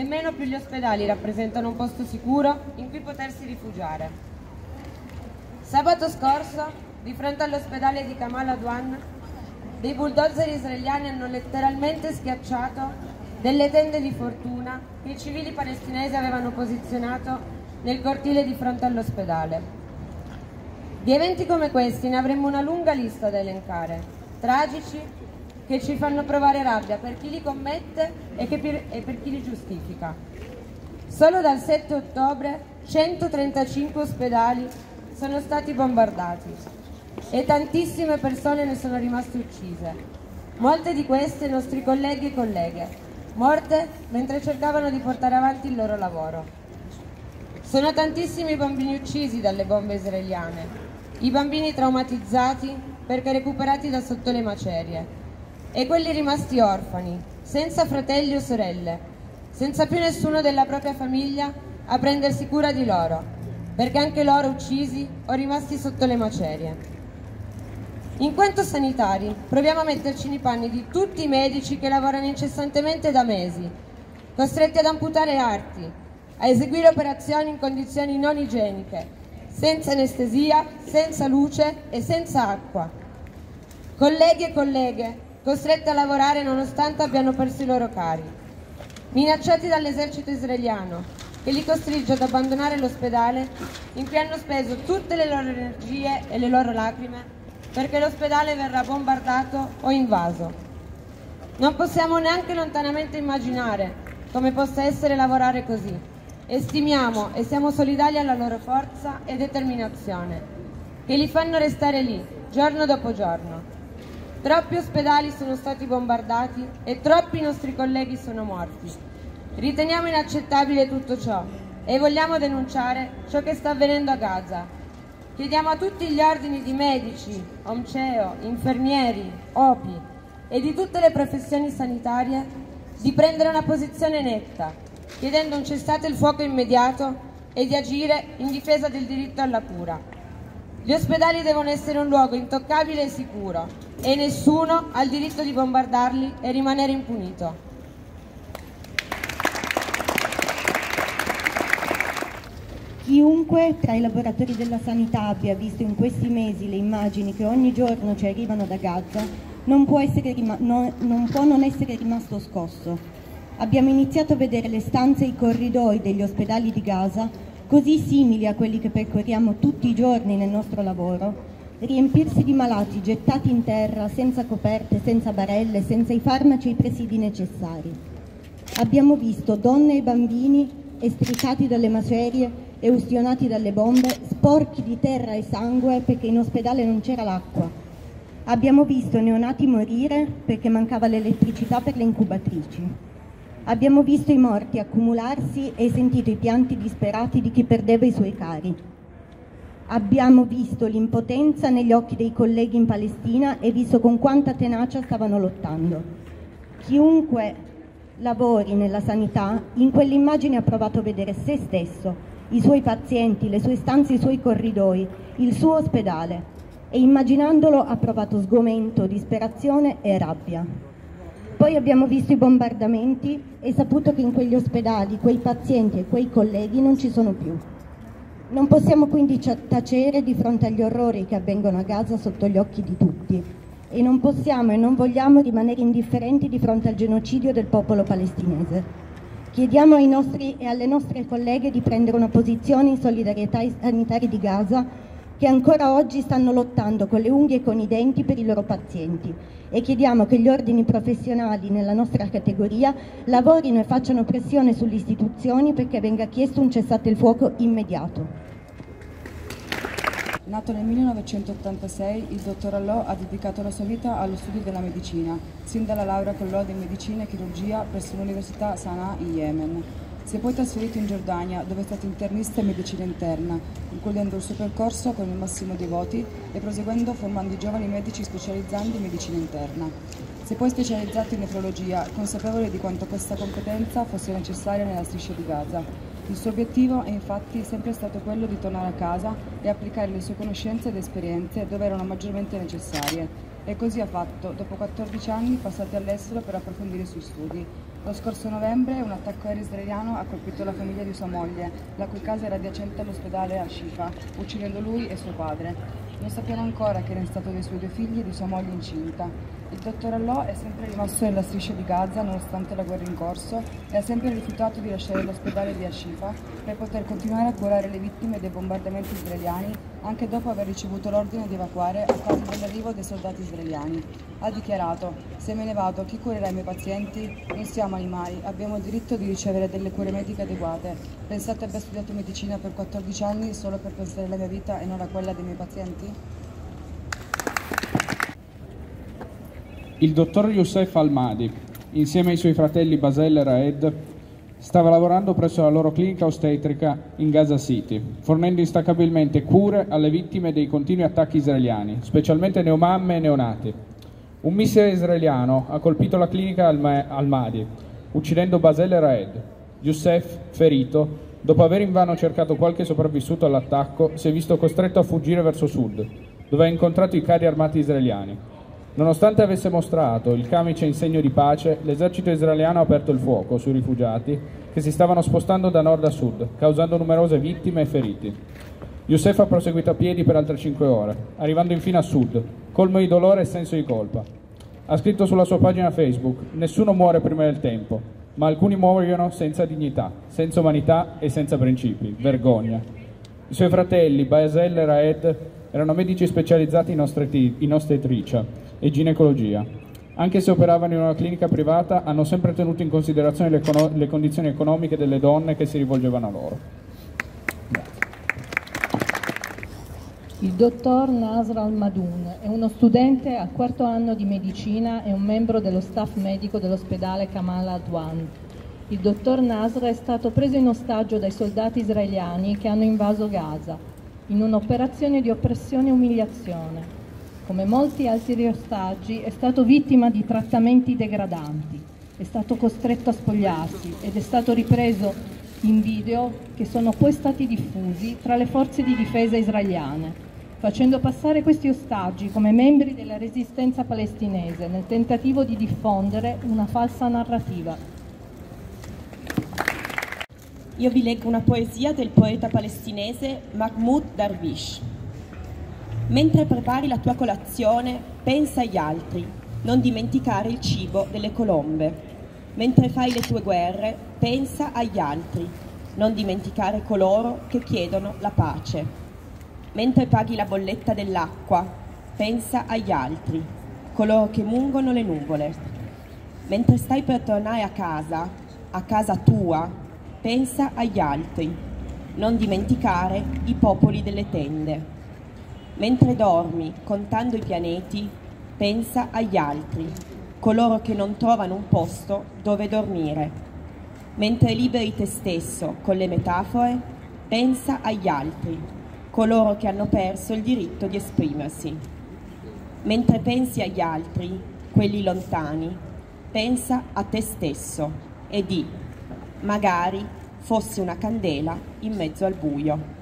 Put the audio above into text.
Nemmeno più gli ospedali rappresentano un posto sicuro in cui potersi rifugiare. Sabato scorso, di fronte all'ospedale di Kamal Adwan, dei bulldozer israeliani hanno letteralmente schiacciato delle tende di fortuna che i civili palestinesi avevano posizionato nel cortile di fronte all'ospedale. Di eventi come questi ne avremmo una lunga lista da elencare, tragici che ci fanno provare rabbia per chi li commette e, per, e per chi li giustifica. Solo dal 7 ottobre 135 ospedali sono stati bombardati e tantissime persone ne sono rimaste uccise. Molte di queste nostri colleghi e colleghe, morte mentre cercavano di portare avanti il loro lavoro. Sono tantissimi i bambini uccisi dalle bombe israeliane, i bambini traumatizzati perché recuperati da sotto le macerie, e quelli rimasti orfani, senza fratelli o sorelle, senza più nessuno della propria famiglia a prendersi cura di loro, perché anche loro uccisi o rimasti sotto le macerie. In quanto sanitari, proviamo a metterci nei panni di tutti i medici che lavorano incessantemente da mesi, costretti ad amputare arti, a eseguire operazioni in condizioni non igieniche, senza anestesia, senza luce e senza acqua. Colleghi e colleghe, costretti a lavorare nonostante abbiano perso i loro cari, minacciati dall'esercito israeliano che li costringe ad abbandonare l'ospedale in cui hanno speso tutte le loro energie e le loro lacrime perché l'ospedale verrà bombardato o invaso. Non possiamo neanche lontanamente immaginare come possa essere lavorare così. Estimiamo e siamo solidali alla loro forza e determinazione, che li fanno restare lì, giorno dopo giorno, Troppi ospedali sono stati bombardati e troppi nostri colleghi sono morti. Riteniamo inaccettabile tutto ciò e vogliamo denunciare ciò che sta avvenendo a Gaza. Chiediamo a tutti gli ordini di medici, omceo, infermieri, OPI e di tutte le professioni sanitarie di prendere una posizione netta, chiedendo un cessate il fuoco immediato e di agire in difesa del diritto alla cura. Gli ospedali devono essere un luogo intoccabile e sicuro e nessuno ha il diritto di bombardarli e rimanere impunito. Chiunque tra i lavoratori della sanità abbia visto in questi mesi le immagini che ogni giorno ci arrivano da Gaza non può, non, non può non essere rimasto scosso. Abbiamo iniziato a vedere le stanze e i corridoi degli ospedali di Gaza così simili a quelli che percorriamo tutti i giorni nel nostro lavoro riempirsi di malati gettati in terra, senza coperte, senza barelle, senza i farmaci e i presidi necessari. Abbiamo visto donne e bambini estricati dalle macerie e ustionati dalle bombe, sporchi di terra e sangue perché in ospedale non c'era l'acqua. Abbiamo visto neonati morire perché mancava l'elettricità per le incubatrici. Abbiamo visto i morti accumularsi e sentito i pianti disperati di chi perdeva i suoi cari. Abbiamo visto l'impotenza negli occhi dei colleghi in Palestina e visto con quanta tenacia stavano lottando. Chiunque lavori nella sanità in quell'immagine ha provato a vedere se stesso, i suoi pazienti, le sue stanze, i suoi corridoi, il suo ospedale e immaginandolo ha provato sgomento, disperazione e rabbia. Poi abbiamo visto i bombardamenti e saputo che in quegli ospedali quei pazienti e quei colleghi non ci sono più. Non possiamo quindi tacere di fronte agli orrori che avvengono a Gaza sotto gli occhi di tutti e non possiamo e non vogliamo rimanere indifferenti di fronte al genocidio del popolo palestinese. Chiediamo ai nostri e alle nostre colleghe di prendere una posizione in solidarietà ai sanitari di Gaza che ancora oggi stanno lottando con le unghie e con i denti per i loro pazienti e chiediamo che gli ordini professionali nella nostra categoria lavorino e facciano pressione sulle istituzioni perché venga chiesto un cessate il fuoco immediato. Nato nel 1986, il dottor Allò ha dedicato la sua vita allo studio della medicina, sin dalla laurea con lode in medicina e chirurgia presso l'Università Sana'a in Yemen. Si è poi trasferito in Giordania, dove è stato internista in medicina interna, concludendo il suo percorso con il massimo dei voti e proseguendo formando i giovani medici specializzandi in medicina interna. Si è poi specializzato in nefrologia, consapevole di quanto questa competenza fosse necessaria nella striscia di Gaza. Il suo obiettivo è infatti sempre stato quello di tornare a casa e applicare le sue conoscenze ed esperienze dove erano maggiormente necessarie. E così ha fatto, dopo 14 anni passati all'estero per approfondire i suoi studi. Lo scorso novembre un attacco aereo israeliano ha colpito la famiglia di sua moglie, la cui casa era adiacente all'ospedale a Shifa, uccidendo lui e suo padre. Non sappiamo ancora che era in stato dei suoi due figli e di sua moglie incinta. Il dottor Allò è sempre rimasto nella striscia di Gaza nonostante la guerra in corso e ha sempre rifiutato di lasciare l'ospedale di Ashifa per poter continuare a curare le vittime dei bombardamenti israeliani anche dopo aver ricevuto l'ordine di evacuare a causa dell'arrivo dei soldati israeliani. Ha dichiarato, se me ne vado chi curerà i miei pazienti? Non siamo animali, abbiamo diritto di ricevere delle cure mediche adeguate. Pensate abbia studiato medicina per 14 anni solo per pensare alla mia vita e non a quella dei miei pazienti? Il dottor Youssef Al-Mahdi, insieme ai suoi fratelli Basel e Raed, stava lavorando presso la loro clinica ostetrica in Gaza City, fornendo instaccabilmente cure alle vittime dei continui attacchi israeliani, specialmente neomamme e neonati. Un missile israeliano ha colpito la clinica Al-Mahdi, uccidendo Basel e Raed. Youssef, ferito, dopo aver invano cercato qualche sopravvissuto all'attacco, si è visto costretto a fuggire verso sud, dove ha incontrato i carri armati israeliani. Nonostante avesse mostrato il camice in segno di pace, l'esercito israeliano ha aperto il fuoco sui rifugiati che si stavano spostando da nord a sud, causando numerose vittime e feriti. Youssef ha proseguito a piedi per altre cinque ore, arrivando infine a sud, colmo di dolore e senso di colpa. Ha scritto sulla sua pagina Facebook: Nessuno muore prima del tempo, ma alcuni muoiono senza dignità, senza umanità e senza principi. Vergogna. I suoi fratelli, Baesel e Raed, erano medici specializzati in, ostetricia e ginecologia. Anche se operavano in una clinica privata, hanno sempre tenuto in considerazione le, le condizioni economiche delle donne che si rivolgevano a loro. Il dottor Nasr Al-Madoun è uno studente al quarto anno di medicina e un membro dello staff medico dell'ospedale Kamal Adwan. Il dottor Nasr è stato preso in ostaggio dai soldati israeliani che hanno invaso Gaza in un'operazione di oppressione e umiliazione come molti altri ostaggi, è stato vittima di trattamenti degradanti, è stato costretto a spogliarsi ed è stato ripreso in video che sono poi stati diffusi tra le forze di difesa israeliane, facendo passare questi ostaggi come membri della resistenza palestinese nel tentativo di diffondere una falsa narrativa. Io vi leggo una poesia del poeta palestinese Mahmoud Darwish. Mentre prepari la tua colazione, pensa agli altri, non dimenticare il cibo delle colombe. Mentre fai le tue guerre, pensa agli altri, non dimenticare coloro che chiedono la pace. Mentre paghi la bolletta dell'acqua, pensa agli altri, coloro che mungono le nuvole. Mentre stai per tornare a casa, a casa tua, pensa agli altri, non dimenticare i popoli delle tende. Mentre dormi, contando i pianeti, pensa agli altri, coloro che non trovano un posto dove dormire. Mentre liberi te stesso con le metafore, pensa agli altri, coloro che hanno perso il diritto di esprimersi. Mentre pensi agli altri, quelli lontani, pensa a te stesso e di, magari fosse una candela in mezzo al buio.